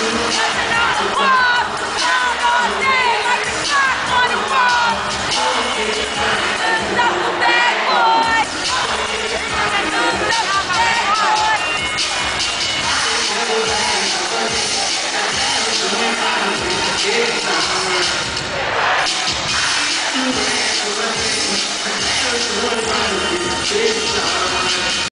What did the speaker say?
Eita!